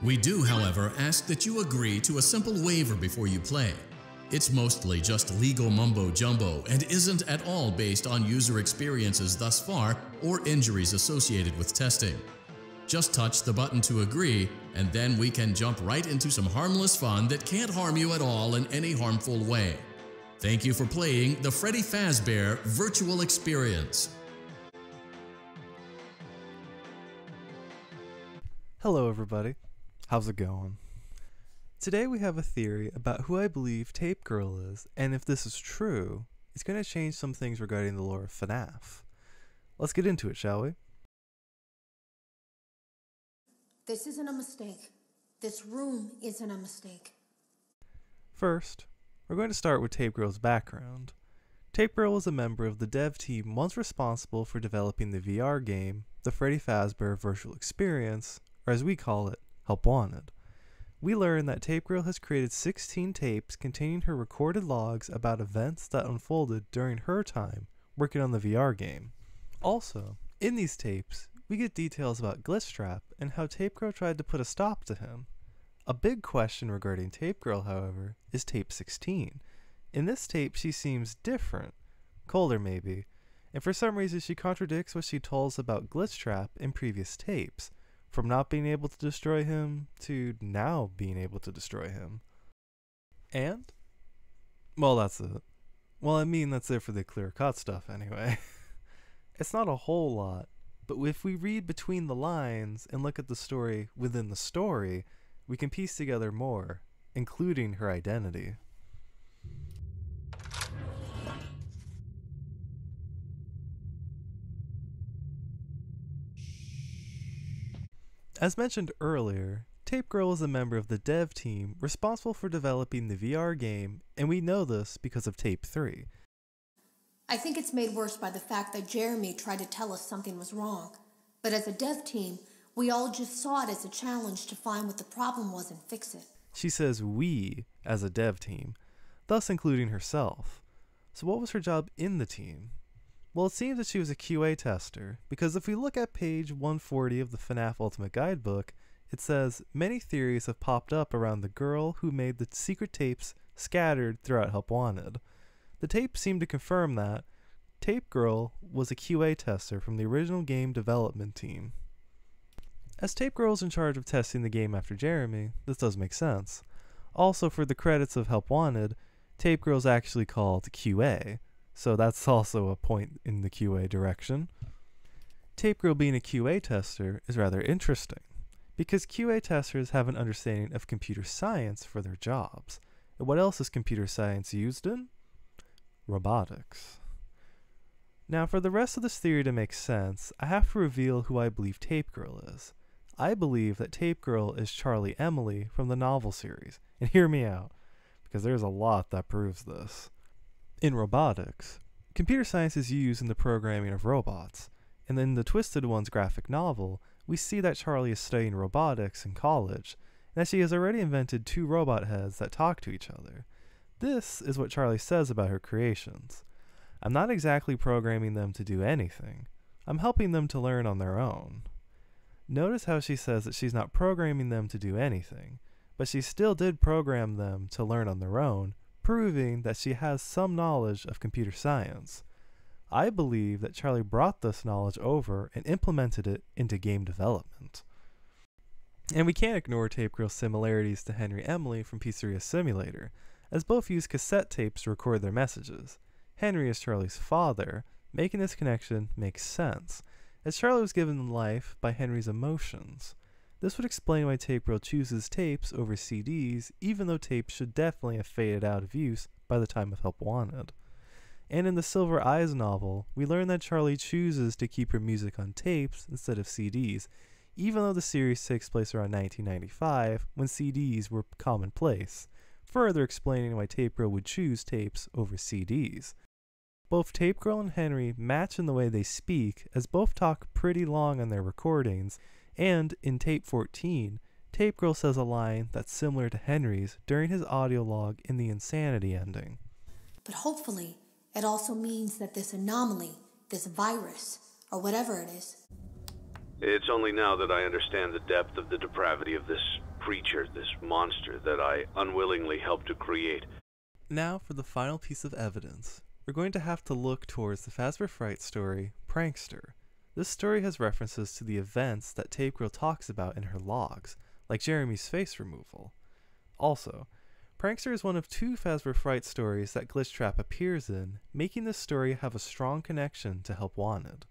We do, however, ask that you agree to a simple waiver before you play. It's mostly just legal mumbo jumbo and isn't at all based on user experiences thus far or injuries associated with testing. Just touch the button to agree, and then we can jump right into some harmless fun that can't harm you at all in any harmful way. Thank you for playing the Freddy Fazbear Virtual Experience. Hello, everybody. How's it going? Today we have a theory about who I believe Tape Girl is, and if this is true, it's going to change some things regarding the lore of FNAF. Let's get into it, shall we? This isn't a mistake. This room isn't a mistake. First, we're going to start with Tape Girl's background. Tape Girl was a member of the dev team once responsible for developing the VR game, the Freddy Fazbear Virtual Experience, or as we call it, Help Wanted we learn that Tape Girl has created 16 tapes containing her recorded logs about events that unfolded during her time working on the VR game. Also, in these tapes, we get details about Glitchtrap and how Tape Girl tried to put a stop to him. A big question regarding Tape Girl, however, is tape 16. In this tape, she seems different, colder maybe, and for some reason she contradicts what she told us about Glitchtrap in previous tapes from not being able to destroy him to now being able to destroy him. And? Well, that's it. Well, I mean, that's it for the clear cut stuff anyway. it's not a whole lot, but if we read between the lines and look at the story within the story, we can piece together more, including her identity. As mentioned earlier, Tape Girl is a member of the dev team responsible for developing the VR game, and we know this because of Tape 3. I think it's made worse by the fact that Jeremy tried to tell us something was wrong. But as a dev team, we all just saw it as a challenge to find what the problem was and fix it. She says we as a dev team, thus including herself. So, what was her job in the team? Well, it seems that she was a QA tester, because if we look at page 140 of the FNAF Ultimate Guidebook, it says many theories have popped up around the girl who made the secret tapes scattered throughout Help Wanted. The tapes seem to confirm that Tape Girl was a QA tester from the original game development team. As Tape Girl is in charge of testing the game after Jeremy, this does make sense. Also, for the credits of Help Wanted, Tape Girl is actually called QA, so that's also a point in the QA direction. Tape Girl being a QA tester is rather interesting because QA testers have an understanding of computer science for their jobs. And what else is computer science used in? Robotics. Now, for the rest of this theory to make sense, I have to reveal who I believe Tape Girl is. I believe that Tape Girl is Charlie Emily from the novel series. And hear me out, because there's a lot that proves this. In robotics, computer science is used in the programming of robots, and in the Twisted Ones graphic novel, we see that Charlie is studying robotics in college, and that she has already invented two robot heads that talk to each other. This is what Charlie says about her creations. I'm not exactly programming them to do anything. I'm helping them to learn on their own. Notice how she says that she's not programming them to do anything, but she still did program them to learn on their own proving that she has some knowledge of computer science. I believe that Charlie brought this knowledge over and implemented it into game development. And we can't ignore Tape Girl's similarities to Henry Emily from Pizzeria Simulator, as both use cassette tapes to record their messages. Henry is Charlie's father, making this connection make sense, as Charlie was given life by Henry's emotions. This would explain why Tape Girl chooses tapes over CDs, even though tapes should definitely have faded out of use by the time of Help Wanted. And in the Silver Eyes novel, we learn that Charlie chooses to keep her music on tapes instead of CDs, even though the series takes place around 1995 when CDs were commonplace, further explaining why Tape Girl would choose tapes over CDs. Both Tape Girl and Henry match in the way they speak, as both talk pretty long on their recordings, and in tape 14, Tape Girl says a line that's similar to Henry's during his audio log in the Insanity ending. But hopefully, it also means that this anomaly, this virus, or whatever it is. It's only now that I understand the depth of the depravity of this creature, this monster that I unwillingly helped to create. Now for the final piece of evidence. We're going to have to look towards the Fazbear Fright story, Prankster. This story has references to the events that Tape Girl talks about in her logs, like Jeremy's face removal. Also, Prankster is one of two Fazbear Fright stories that Glitchtrap appears in, making this story have a strong connection to Help Wanted.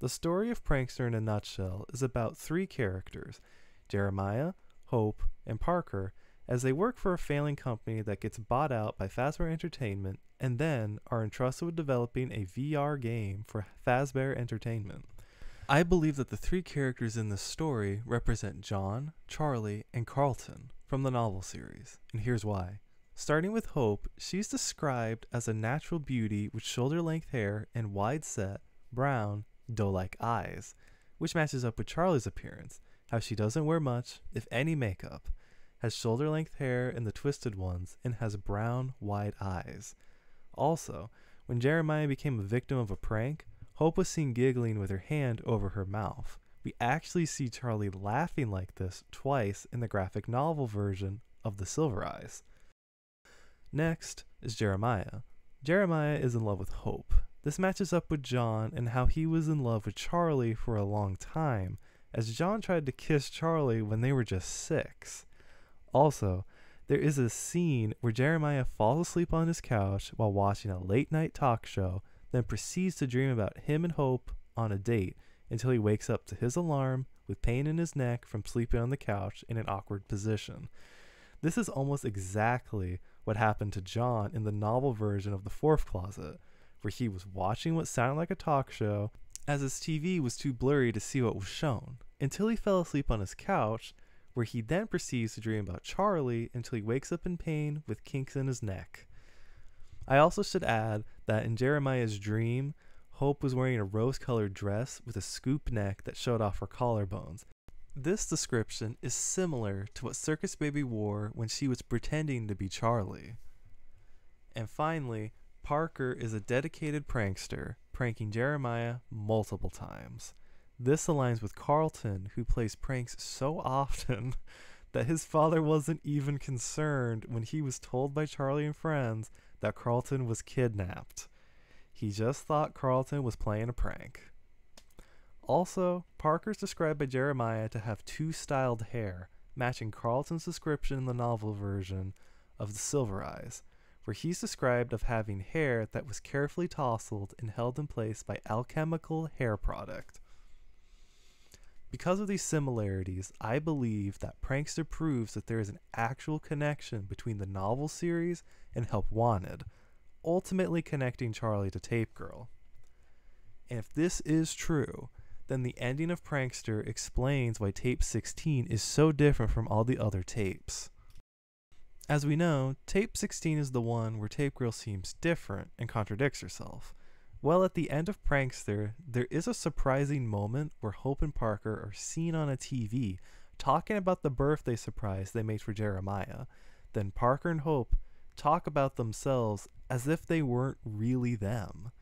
The story of Prankster in a nutshell is about three characters Jeremiah, Hope, and Parker as they work for a failing company that gets bought out by Fazbear Entertainment and then are entrusted with developing a VR game for Fazbear Entertainment. I believe that the three characters in this story represent John, Charlie, and Carlton from the novel series, and here's why. Starting with Hope, she's described as a natural beauty with shoulder length hair and wide set, brown, doe like eyes, which matches up with Charlie's appearance, how she doesn't wear much, if any, makeup, has shoulder length hair and the twisted ones, and has brown, wide eyes. Also, when Jeremiah became a victim of a prank, Hope was seen giggling with her hand over her mouth. We actually see Charlie laughing like this twice in the graphic novel version of The Silver Eyes. Next is Jeremiah. Jeremiah is in love with Hope. This matches up with John and how he was in love with Charlie for a long time, as John tried to kiss Charlie when they were just six. Also, there is a scene where Jeremiah falls asleep on his couch while watching a late night talk show, then proceeds to dream about him and Hope on a date until he wakes up to his alarm with pain in his neck from sleeping on the couch in an awkward position. This is almost exactly what happened to John in the novel version of The Fourth Closet, where he was watching what sounded like a talk show as his TV was too blurry to see what was shown, until he fell asleep on his couch, where he then proceeds to dream about Charlie until he wakes up in pain with kinks in his neck. I also should add that in Jeremiah's dream, Hope was wearing a rose colored dress with a scoop neck that showed off her collarbones. This description is similar to what Circus Baby wore when she was pretending to be Charlie. And finally, Parker is a dedicated prankster, pranking Jeremiah multiple times. This aligns with Carlton, who plays pranks so often that his father wasn't even concerned when he was told by Charlie and friends that Carlton was kidnapped. He just thought Carlton was playing a prank. Also, Parker's described by Jeremiah to have two styled hair, matching Carlton's description in the novel version of The Silver Eyes, where he's described of having hair that was carefully tousled and held in place by alchemical hair product. Because of these similarities, I believe that Prankster proves that there is an actual connection between the novel series and Help Wanted, ultimately connecting Charlie to Tape Girl. And if this is true, then the ending of Prankster explains why tape 16 is so different from all the other tapes. As we know, tape 16 is the one where Tape Girl seems different and contradicts herself. Well, at the end of Prankster, there is a surprising moment where Hope and Parker are seen on a TV talking about the birthday surprise they made for Jeremiah. Then Parker and Hope talk about themselves as if they weren't really them.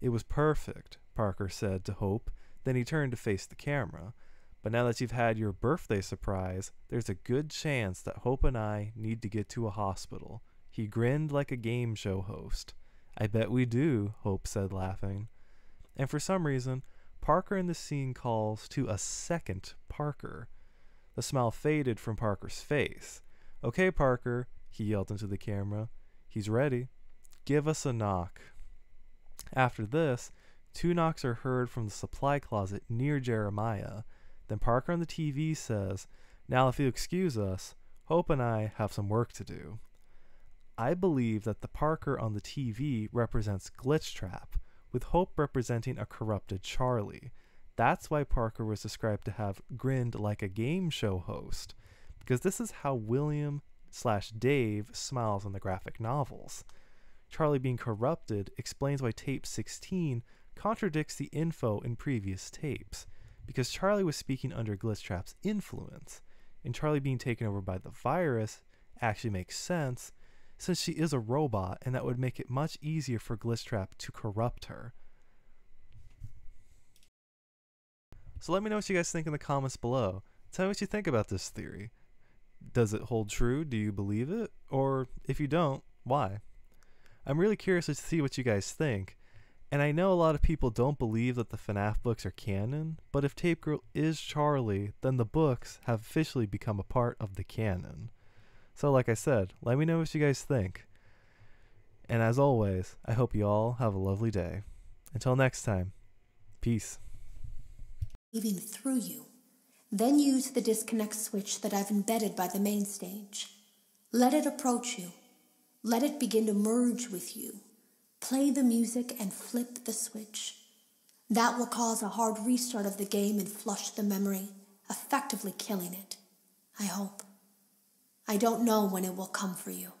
It was perfect, Parker said to Hope. Then he turned to face the camera. But now that you've had your birthday surprise, there's a good chance that Hope and I need to get to a hospital. He grinned like a game show host. I bet we do, Hope said, laughing. And for some reason, Parker in the scene calls to a second Parker. The smile faded from Parker's face. Okay, Parker, he yelled into the camera. He's ready. Give us a knock. After this, two knocks are heard from the supply closet near Jeremiah. Then Parker on the TV says, Now, if you'll excuse us, Hope and I have some work to do. I believe that the Parker on the TV represents Glitchtrap, with Hope representing a corrupted Charlie. That's why Parker was described to have grinned like a game show host, because this is how William slash Dave smiles in the graphic novels. Charlie being corrupted explains why tape 16 contradicts the info in previous tapes, because Charlie was speaking under Glitchtrap's influence, and Charlie being taken over by the virus actually makes sense since she is a robot and that would make it much easier for Glitchtrap to corrupt her. So let me know what you guys think in the comments below. Tell me what you think about this theory. Does it hold true? Do you believe it? Or if you don't, why? I'm really curious to see what you guys think. And I know a lot of people don't believe that the FNAF books are canon, but if Tape Girl is Charlie, then the books have officially become a part of the canon. So, like I said, let me know what you guys think. And as always, I hope you all have a lovely day. Until next time, peace. Weaving through you. Then use the disconnect switch that I've embedded by the main stage. Let it approach you. Let it begin to merge with you. Play the music and flip the switch. That will cause a hard restart of the game and flush the memory, effectively killing it. I hope. I don't know when it will come for you.